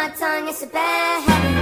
My tongue, it's a bad habit.